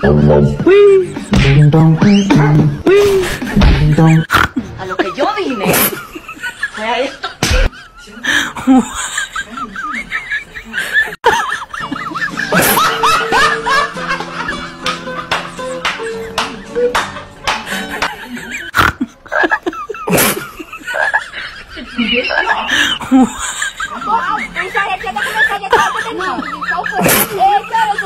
Uy. A lo que yo vine fue a esto. Wow, pensaba que era como que era como que no.